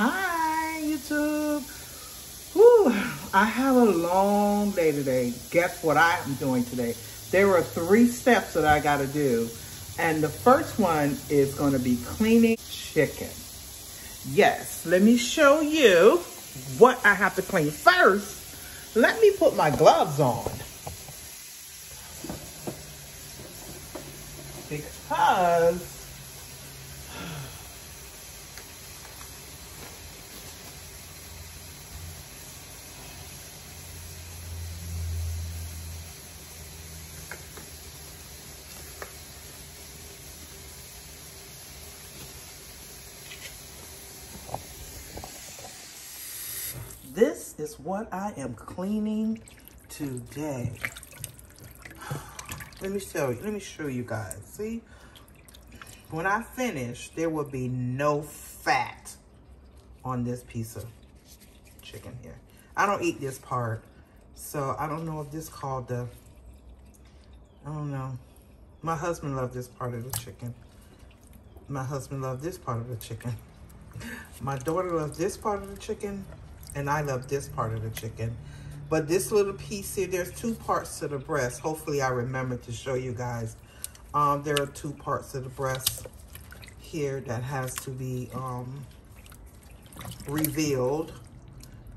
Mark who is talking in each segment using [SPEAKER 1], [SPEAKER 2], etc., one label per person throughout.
[SPEAKER 1] Hi, YouTube. Whew, I have a long day today. Guess what I'm doing today? There are three steps that I got to do. And the first one is going to be cleaning chicken. Yes, let me show you what I have to clean. First, let me put my gloves on. Because This is what I am cleaning today. Let me show you. Let me show you guys. See? When I finish, there will be no fat on this piece of chicken here. I don't eat this part. So I don't know if this called the, I don't know. My husband loved this part of the chicken. My husband loved this part of the chicken. My daughter loved this part of the chicken. And I love this part of the chicken. But this little piece here, there's two parts to the breast. Hopefully I remember to show you guys. Um, there are two parts of the breast here that has to be um, revealed.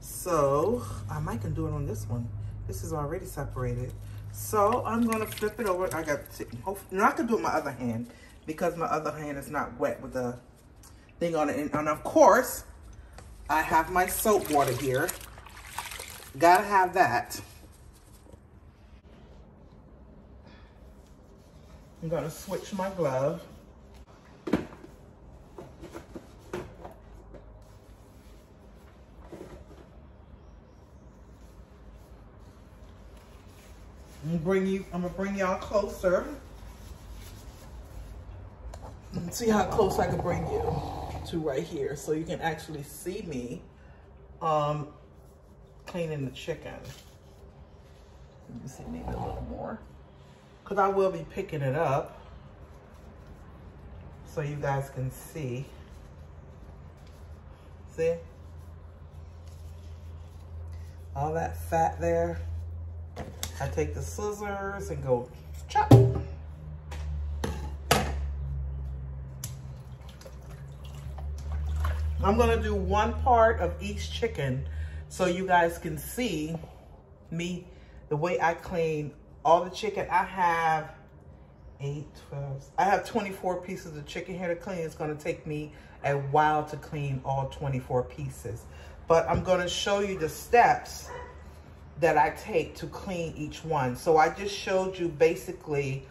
[SPEAKER 1] So I might can do it on this one. This is already separated. So I'm gonna flip it over. I got, to, no, I can do it with my other hand because my other hand is not wet with the thing on it. And of course, I have my soap water here. Gotta have that. I'm gonna switch my glove. I'm gonna bring you, I'm gonna bring y'all closer. See how close I can bring you to right here so you can actually see me um, cleaning the chicken. Me see maybe a little more. Because I will be picking it up so you guys can see. See? All that fat there. I take the scissors and go chop. I'm gonna do one part of each chicken so you guys can see me, the way I clean all the chicken. I have eight, 12, I have 24 pieces of chicken here to clean. It's gonna take me a while to clean all 24 pieces. But I'm gonna show you the steps that I take to clean each one. So I just showed you basically,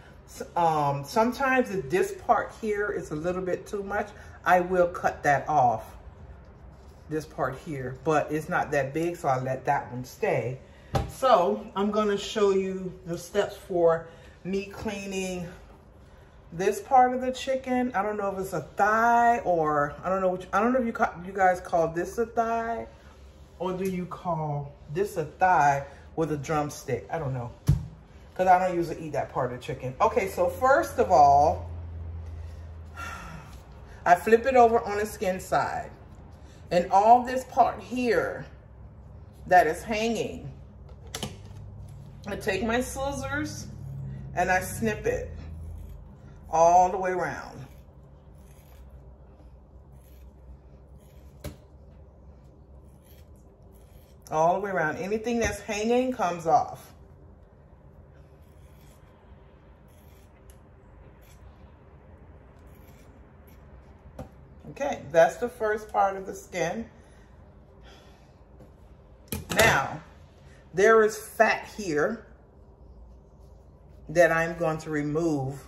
[SPEAKER 1] um, sometimes if this part here is a little bit too much, I will cut that off this part here, but it's not that big, so I let that one stay. So I'm gonna show you the steps for me cleaning this part of the chicken. I don't know if it's a thigh or I don't know which, I don't know if you, you guys call this a thigh or do you call this a thigh with a drumstick? I don't know. Cause I don't usually eat that part of the chicken. Okay, so first of all, I flip it over on the skin side. And all this part here that is hanging, I take my scissors and I snip it all the way around. All the way around. Anything that's hanging comes off. Okay, that's the first part of the skin. Now, there is fat here that I'm going to remove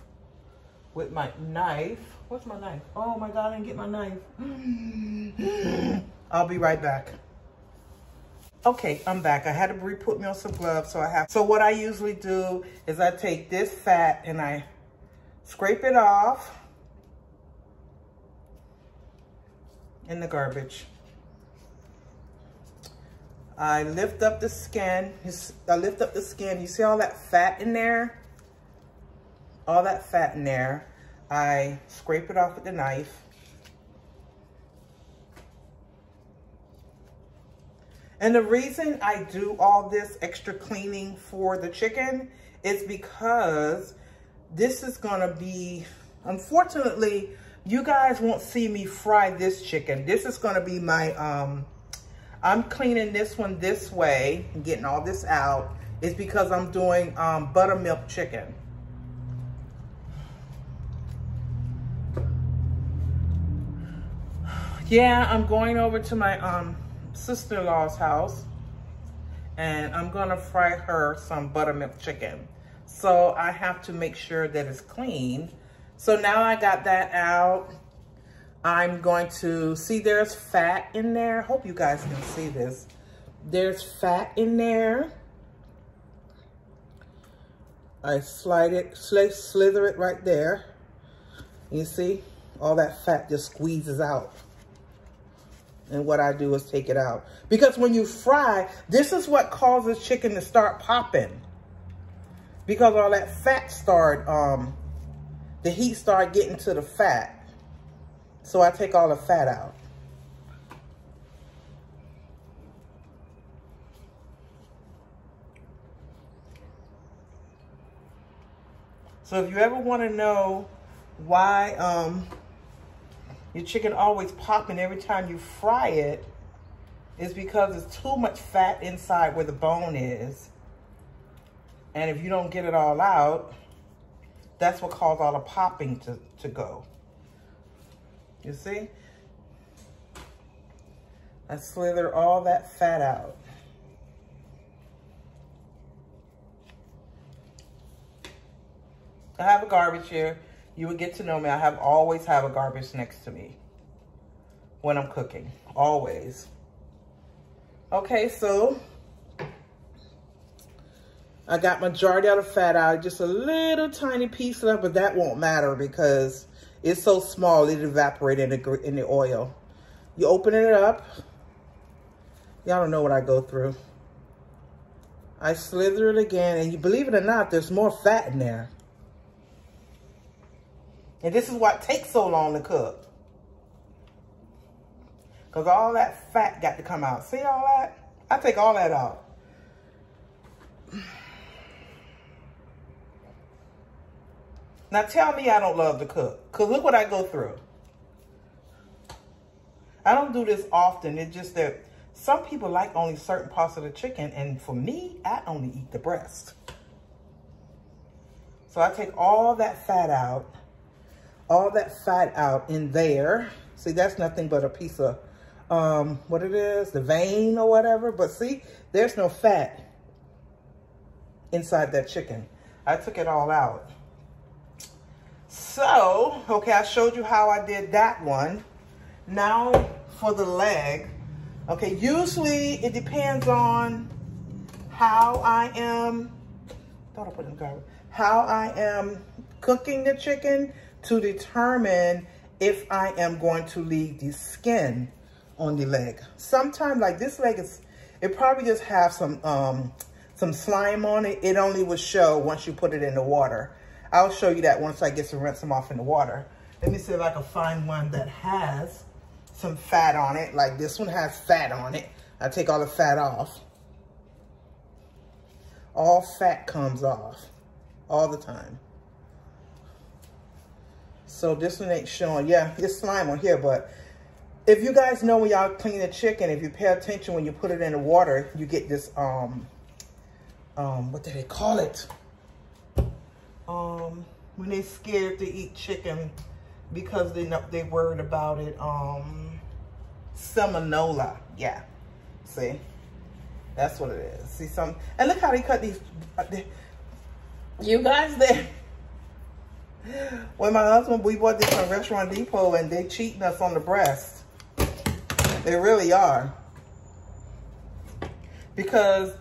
[SPEAKER 1] with my knife. What's my knife? Oh my God, I didn't get my knife. I'll be right back. Okay, I'm back. I had to re-put me on some gloves, so I have. So what I usually do is I take this fat and I scrape it off. In the garbage. I lift up the skin. I lift up the skin. You see all that fat in there? All that fat in there. I scrape it off with the knife. And the reason I do all this extra cleaning for the chicken is because this is gonna be, unfortunately, you guys won't see me fry this chicken. This is gonna be my, um, I'm cleaning this one this way, getting all this out, is because I'm doing um, buttermilk chicken. Yeah, I'm going over to my um, sister-in-law's house and I'm gonna fry her some buttermilk chicken. So I have to make sure that it's clean. So now I got that out. I'm going to, see there's fat in there. Hope you guys can see this. There's fat in there. I slide it, slither it right there. You see, all that fat just squeezes out. And what I do is take it out. Because when you fry, this is what causes chicken to start popping. Because all that fat start, um, the heat start getting to the fat. So I take all the fat out. So if you ever want to know why um, your chicken always popping every time you fry it is because there's too much fat inside where the bone is. And if you don't get it all out, that's what caused all the popping to, to go. You see? I slither all that fat out. I have a garbage here you would get to know me. I have always have a garbage next to me when I'm cooking, always. Okay, so I got majority of the fat out, just a little tiny piece left, but that won't matter because it's so small, it evaporated in the, in the oil. You open it up. Y'all don't know what I go through. I slither it again, and you believe it or not, there's more fat in there. And this is what takes so long to cook. Because all that fat got to come out. See all that? I take all that out. Now tell me I don't love to cook. Because look what I go through. I don't do this often. It's just that some people like only certain parts of the chicken. And for me, I only eat the breast. So I take all that fat out all that fat out in there. See, that's nothing but a piece of, um, what it is, the vein or whatever. But see, there's no fat inside that chicken. I took it all out. So, okay, I showed you how I did that one. Now for the leg. Okay, usually it depends on how I am, thought I put in the garbage, how I am cooking the chicken to determine if I am going to leave the skin on the leg. Sometimes like this leg is, it probably just have some, um, some slime on it. It only will show once you put it in the water. I'll show you that once I get to rinse them off in the water. Let me see if I can find one that has some fat on it. Like this one has fat on it. I take all the fat off. All fat comes off all the time. So this one ain't showing. Yeah, it's slime on here, but if you guys know when y'all clean the chicken, if you pay attention when you put it in the water, you get this, um, um, what do they call it? Um, when they scared to eat chicken because they know they worried about it, um, salmonella. Yeah, see, that's what it is. See some, and look how they cut these. Uh, they, you guys there. When my husband, we bought this from Restaurant Depot and they cheating us on the breast. They really are. Because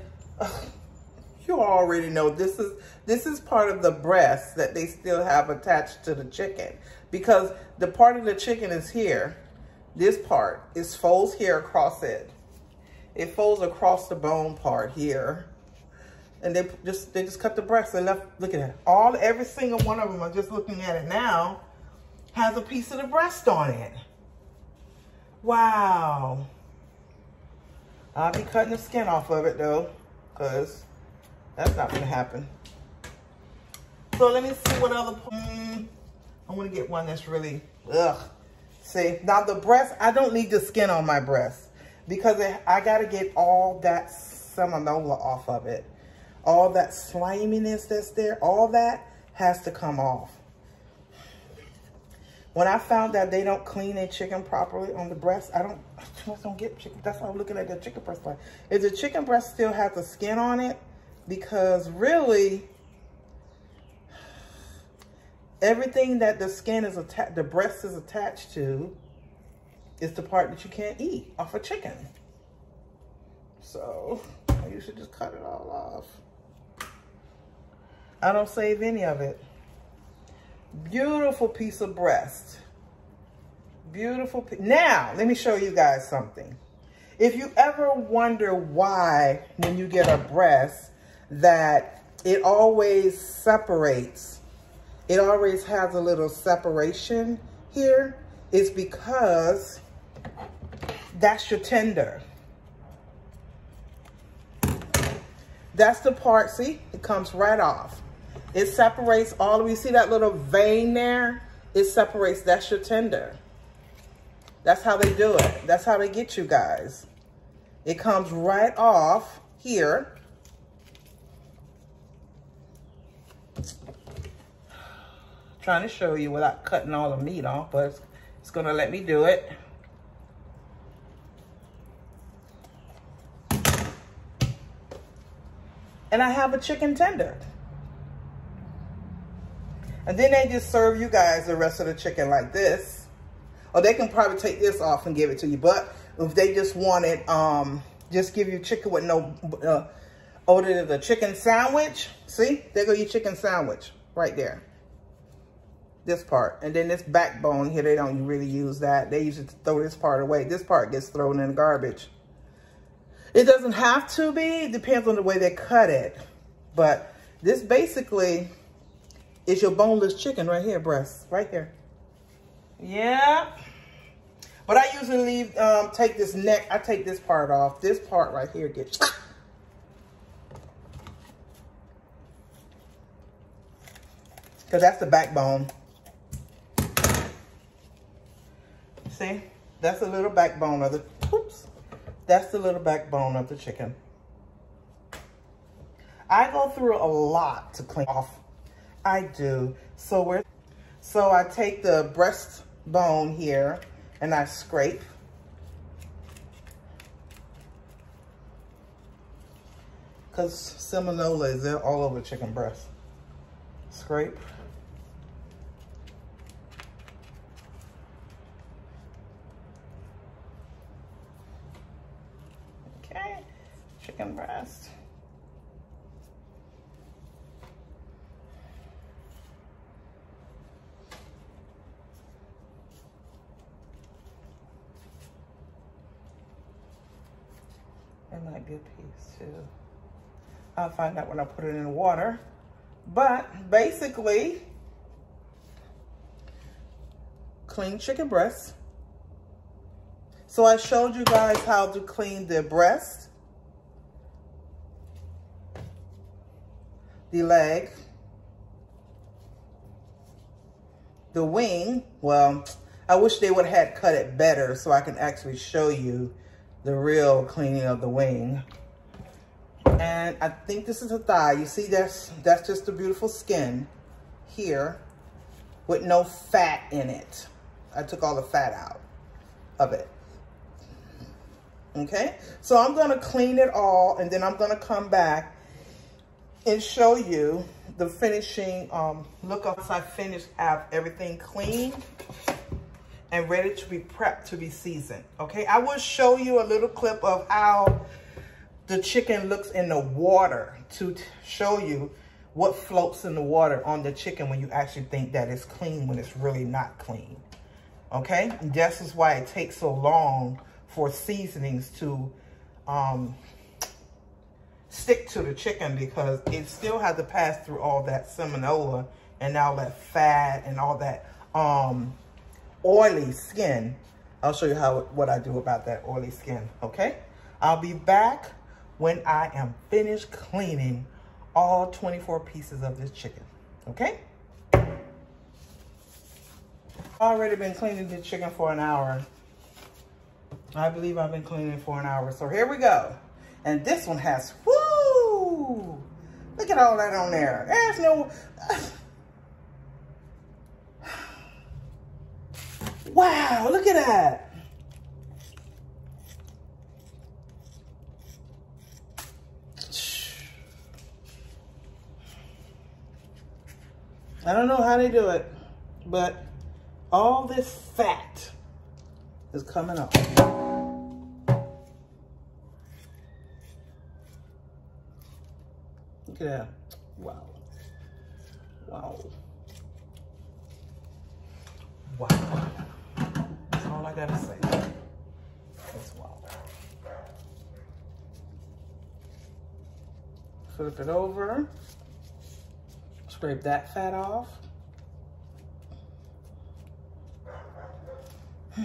[SPEAKER 1] you already know this is this is part of the breast that they still have attached to the chicken. Because the part of the chicken is here. This part is folds here across it. It folds across the bone part here and they just they just cut the breast. They left, look at that. All, every single one of them, I'm just looking at it now, has a piece of the breast on it. Wow. I'll be cutting the skin off of it though, because that's not gonna happen. So let me see what other, mm, I wanna get one that's really, ugh. See, now the breast, I don't need the skin on my breast because it, I gotta get all that salmonella off of it. All that sliminess that's there, all that has to come off. When I found that they don't clean a chicken properly on the breast, I don't, I don't get chicken. That's why I'm looking at the chicken breast like. If the chicken breast still has the skin on it, because really, everything that the skin is attached, the breast is attached to, is the part that you can't eat off a chicken. So, you should just cut it all off. I don't save any of it. Beautiful piece of breast. Beautiful. Now, let me show you guys something. If you ever wonder why when you get a breast that it always separates, it always has a little separation here, is because that's your tender. That's the part, see, it comes right off. It separates all of you. See that little vein there? It separates, that's your tender. That's how they do it. That's how they get you guys. It comes right off here. Trying to show you without cutting all the meat off, but it's, it's gonna let me do it. And I have a chicken tender. And then they just serve you guys the rest of the chicken like this. Or they can probably take this off and give it to you. But if they just want it, um, just give you chicken with no, uh, order the chicken sandwich. See, there go your chicken sandwich right there. This part. And then this backbone here, they don't really use that. They usually throw this part away. This part gets thrown in the garbage. It doesn't have to be. It depends on the way they cut it. But this basically is your boneless chicken right here, breast, right here. Yeah. But I usually leave, um, take this neck, I take this part off. This part right here gets, because that's the backbone. See, that's the little backbone of the, oops, that's the little backbone of the chicken. I go through a lot to clean off I do. So we're, so I take the breast bone here and I scrape. Because salmonella is all over chicken breast. Scrape. Okay, chicken breast. A piece too. I'll find out when I put it in the water. But basically, clean chicken breast. So I showed you guys how to clean the breast, the leg, the wing. Well, I wish they would have had cut it better so I can actually show you the real cleaning of the wing. And I think this is a thigh. You see, that's, that's just the beautiful skin here with no fat in it. I took all the fat out of it. Okay, so I'm gonna clean it all and then I'm gonna come back and show you the finishing um, look once I finish have everything clean and ready to be prepped to be seasoned. Okay, I will show you a little clip of how the chicken looks in the water to show you what floats in the water on the chicken when you actually think that it's clean when it's really not clean. Okay, and this is why it takes so long for seasonings to um, stick to the chicken because it still has to pass through all that salmonella and all that fat and all that um, oily skin. I'll show you how what I do about that oily skin, okay? I'll be back when I am finished cleaning all 24 pieces of this chicken, okay? Already been cleaning the chicken for an hour. I believe I've been cleaning for an hour. So here we go. And this one has, whoo! Look at all that on there. There's no... wow, look at that. I don't know how they do it, but all this fat is coming off. Look at that. Wow. Wow. Wow. I gotta say. Flip it over. Scrape that fat off. I'm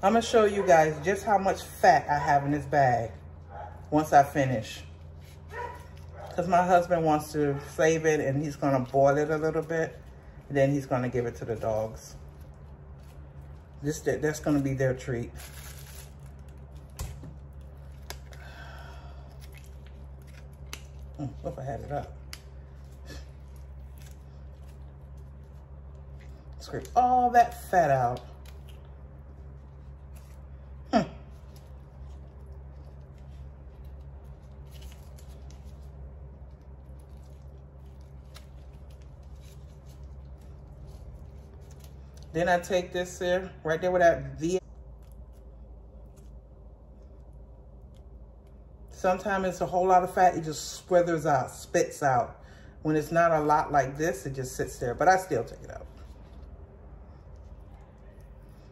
[SPEAKER 1] gonna show you guys just how much fat I have in this bag once I finish. Because my husband wants to save it and he's gonna boil it a little bit. Then he's gonna give it to the dogs. This, that that's gonna be their treat. Hmm, what if I had it up? Scrape all that fat out. Then I take this here, right there with that V. Sometimes it's a whole lot of fat, it just swithers out, spits out. When it's not a lot like this, it just sits there, but I still take it out.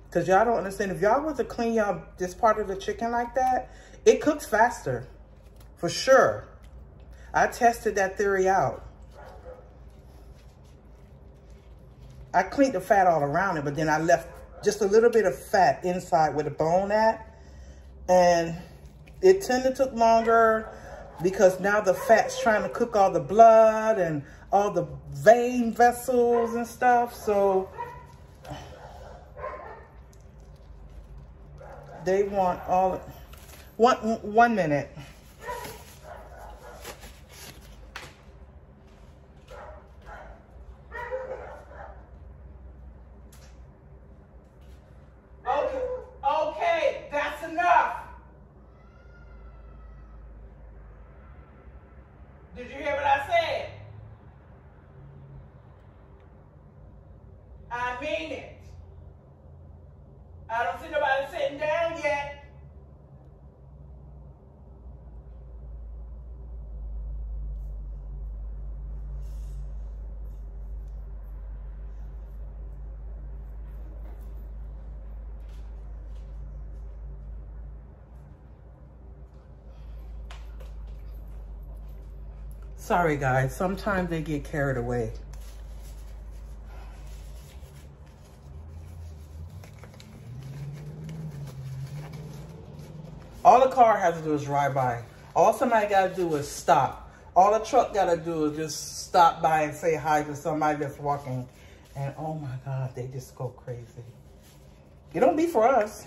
[SPEAKER 1] Because y'all don't understand. If y'all was to clean y'all this part of the chicken like that, it cooks faster. For sure. I tested that theory out. I cleaned the fat all around it, but then I left just a little bit of fat inside where the bone at. And it tended to took longer because now the fat's trying to cook all the blood and all the vein vessels and stuff. So they want all, one, one minute. Okay, okay, that's enough. Did you hear what I said? I it. I don't see nobody sitting down yet. Sorry guys, sometimes they get carried away. Car has to do is drive by. All somebody got to do is stop. All the truck got to do is just stop by and say hi to somebody that's walking. And oh my God, they just go crazy. It don't be for us.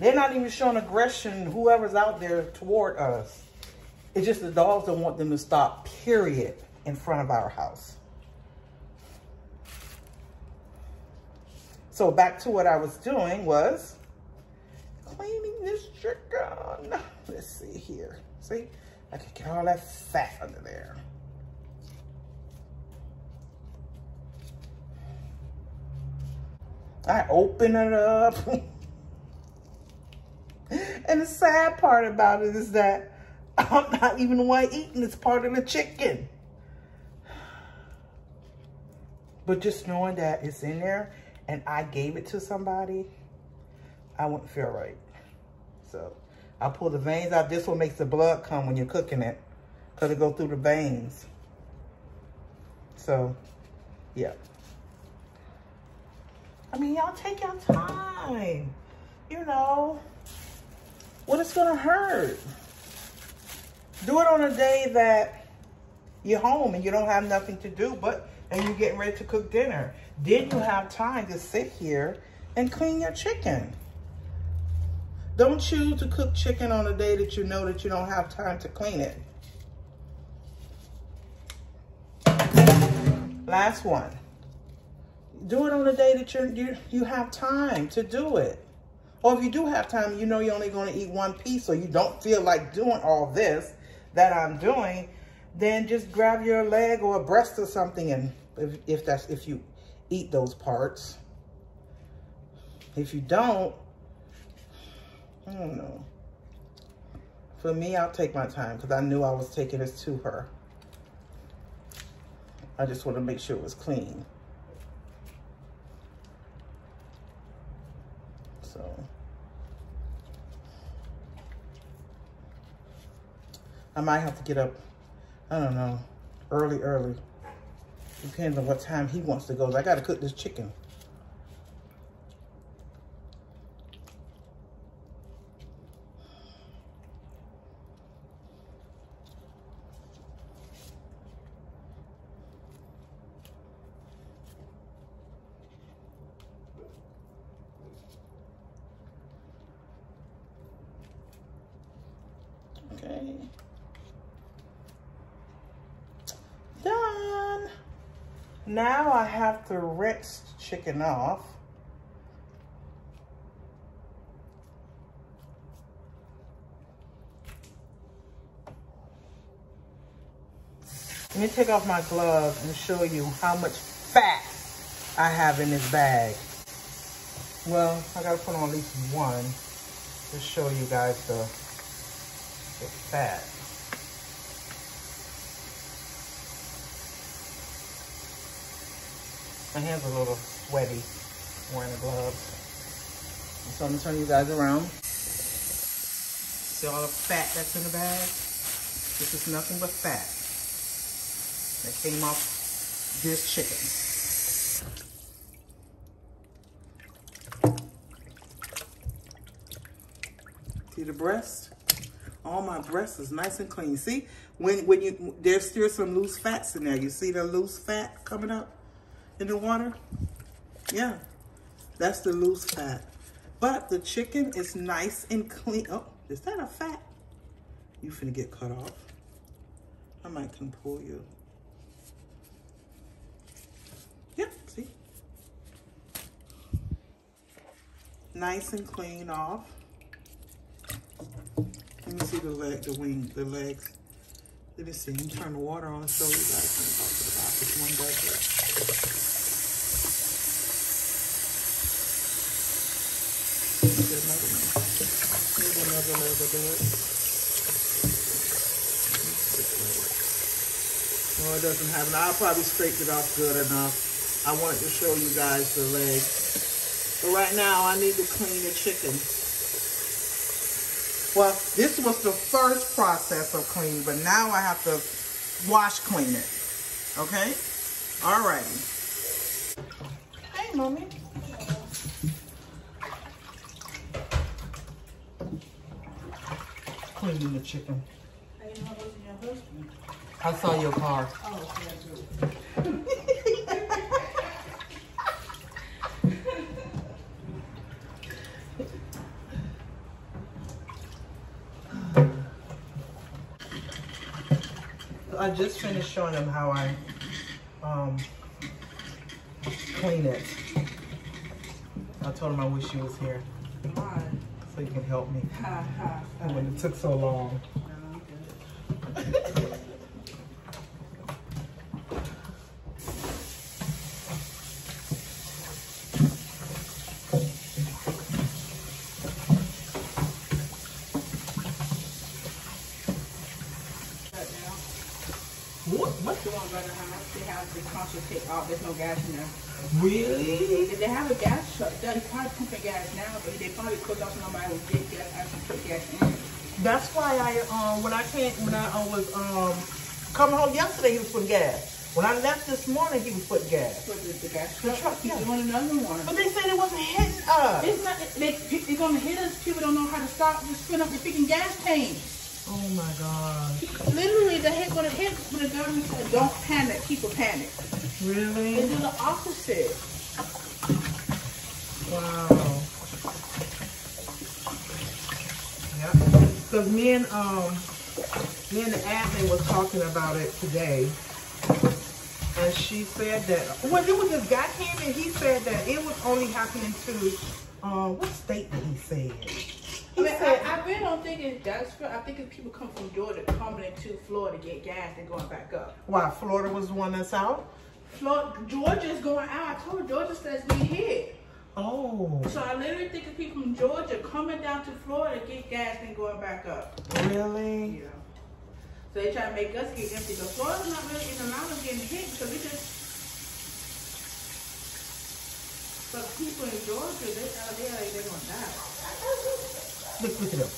[SPEAKER 1] They're not even showing aggression, whoever's out there toward us. It's just the dogs don't want them to stop, period, in front of our house. So back to what I was doing was cleaning this chicken. Let's see here. See, I can get all that fat under there. I open it up. and the sad part about it is that I'm not even the one eating this part of the chicken. But just knowing that it's in there and I gave it to somebody, I wouldn't feel right. So I pull the veins out. This one makes the blood come when you're cooking it because it go through the veins. So, yeah. I mean, y'all take your time. You know, What it's gonna hurt? Do it on a day that you're home and you don't have nothing to do, but and you're getting ready to cook dinner. Then you have time to sit here and clean your chicken. Don't choose to cook chicken on a day that you know that you don't have time to clean it. Last one. Do it on a day that you you you have time to do it. Or if you do have time, you know you're only going to eat one piece, so you don't feel like doing all this that I'm doing, then just grab your leg or a breast or something, and if, if that's if you eat those parts. If you don't, I don't know. For me, I'll take my time because I knew I was taking this to her. I just want to make sure it was clean. So. I might have to get up, I don't know, early, early. Depends on what time he wants to go. I got to cook this chicken. Okay. Done. Now I have chicken off. Let me take off my glove and show you how much fat I have in this bag. Well, I gotta put on at least one to show you guys the, the fat. My hands are a little sweaty wearing the gloves. So I'm gonna turn you guys around. See all the fat that's in the bag? This is nothing but fat that came off this chicken. See the breast? All my breast is nice and clean. See, when when you there's still some loose fats in there. You see the loose fat coming up? In the water? Yeah, that's the loose fat. But the chicken is nice and clean. Oh, is that a fat? You finna get cut off. I might come pull you. Yep, see? Nice and clean off. Let me see the leg, the wing, the legs. Let me see. Let me turn the water on show you guys about this one No, it doesn't have it. I'll probably scraped it off good enough. I wanted to show you guys the leg. But right now, I need to clean the chicken. Well, this was the first process of cleaning, but now I have to wash clean it. Okay? All righty. Hey, Mommy. cleaning the chicken. I saw your car. Oh, I just finished showing them how I um, clean it. I told him I wish he was here. Why? So you can help me. when it took so long. What? What? The one by the house, they take off. There's no gas in there. Really? They, they have a gas truck. They're probably pumping gas now, but they probably could out somebody who did gas actually put gas in. That's why I um when I came when I uh, was um coming home yesterday he was putting gas. When I left this morning, he was putting gas. But the, the gas truck, the truck, he's yeah. doing another one. But they said it wasn't hitting us. It's not. They,
[SPEAKER 2] They're gonna hit us. People don't know how to stop. Just fill up the freaking gas tank.
[SPEAKER 1] Oh my God.
[SPEAKER 2] Literally, the hit gonna hit when the government said, "Don't panic." People panic. They do the opposite.
[SPEAKER 1] Wow. Yep. Because me and um me and the admin was talking about it today. And she said that well it was this guy came and he said that it was only happening to um what state did he say?
[SPEAKER 2] I
[SPEAKER 1] He
[SPEAKER 2] mean,
[SPEAKER 1] said
[SPEAKER 2] I, I really don't think it's desperate. I think it's people come from Georgia coming into Florida to get gas and going back up.
[SPEAKER 1] why Florida was the one that's out?
[SPEAKER 2] Florida, Georgia's going out. I told her Georgia says we hit.
[SPEAKER 1] Oh,
[SPEAKER 2] So I literally think of people from Georgia coming down to Florida to get gas and going back up.
[SPEAKER 1] really?
[SPEAKER 2] Yeah. So they try to make us get empty, but Florida's not really in the line of getting hit because we just. But people in Georgia, they uh, out there like they're gonna die.
[SPEAKER 1] Look, look at him.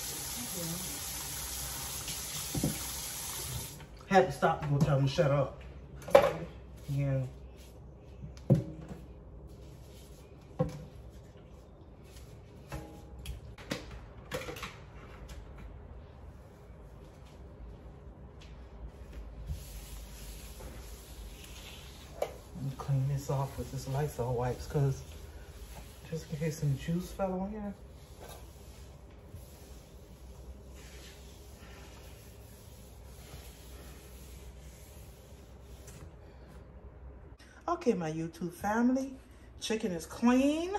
[SPEAKER 1] Had to stop and go tell them to shut up. Yeah. Clean this off with this Lysol wipes because just in case some juice fell on here. Okay, my YouTube family, chicken is clean,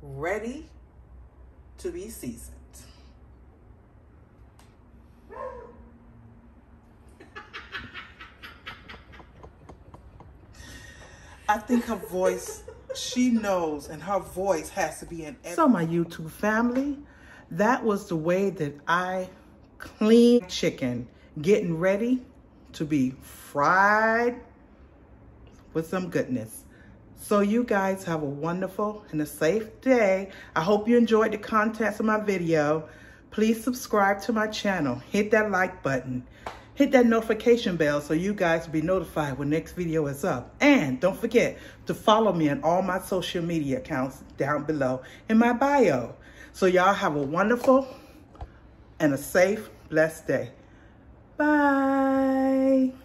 [SPEAKER 1] ready to be seasoned. I think her voice, she knows, and her voice has to be in. Every- so, my YouTube family, that was the way that I clean chicken, getting ready to be fried with some goodness. So you guys have a wonderful and a safe day. I hope you enjoyed the contents of my video. Please subscribe to my channel. Hit that like button. Hit that notification bell so you guys will be notified when next video is up. And don't forget to follow me on all my social media accounts down below in my bio. So y'all have a wonderful and a safe, blessed day. Bye.